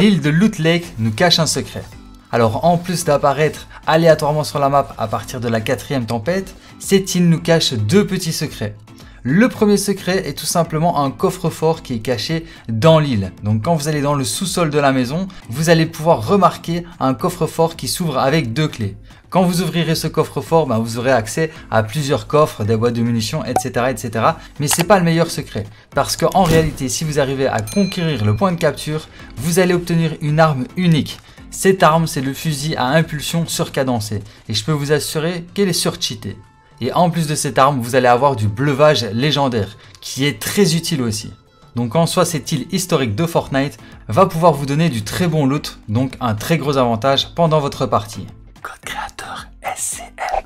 l'île de Loot Lake nous cache un secret. Alors en plus d'apparaître aléatoirement sur la map à partir de la quatrième tempête, cette île nous cache deux petits secrets. Le premier secret est tout simplement un coffre-fort qui est caché dans l'île. Donc quand vous allez dans le sous-sol de la maison, vous allez pouvoir remarquer un coffre-fort qui s'ouvre avec deux clés. Quand vous ouvrirez ce coffre-fort, ben, vous aurez accès à plusieurs coffres, des boîtes de munitions, etc. etc. Mais c'est pas le meilleur secret. Parce qu'en réalité, si vous arrivez à conquérir le point de capture, vous allez obtenir une arme unique. Cette arme, c'est le fusil à impulsion surcadencé. Et je peux vous assurer qu'elle est surcheatée. Et en plus de cette arme, vous allez avoir du bleuvage légendaire, qui est très utile aussi. Donc en soi, cette île historique de Fortnite va pouvoir vous donner du très bon loot, donc un très gros avantage pendant votre partie. Code créateur SCL.